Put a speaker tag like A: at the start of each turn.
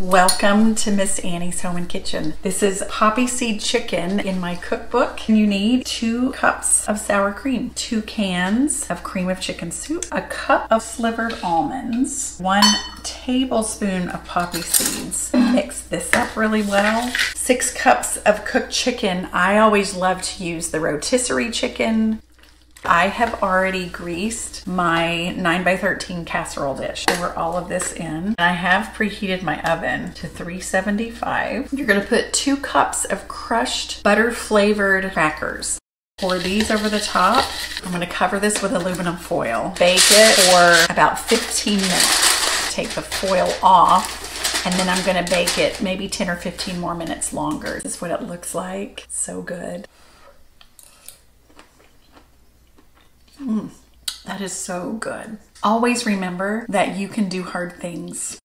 A: Welcome to Miss Annie's Home and Kitchen. This is poppy seed chicken in my cookbook. You need two cups of sour cream, two cans of cream of chicken soup, a cup of slivered almonds, one tablespoon of poppy seeds. Mix this up really well. Six cups of cooked chicken. I always love to use the rotisserie chicken. I have already greased my 9x13 casserole dish. Pour all of this in. I have preheated my oven to 375. You're gonna put two cups of crushed butter flavored crackers. Pour these over the top. I'm gonna cover this with aluminum foil. Bake it for about 15 minutes. Take the foil off and then I'm gonna bake it maybe 10 or 15 more minutes longer. This is what it looks like. So good. Mm, that is so good. Always remember that you can do hard things.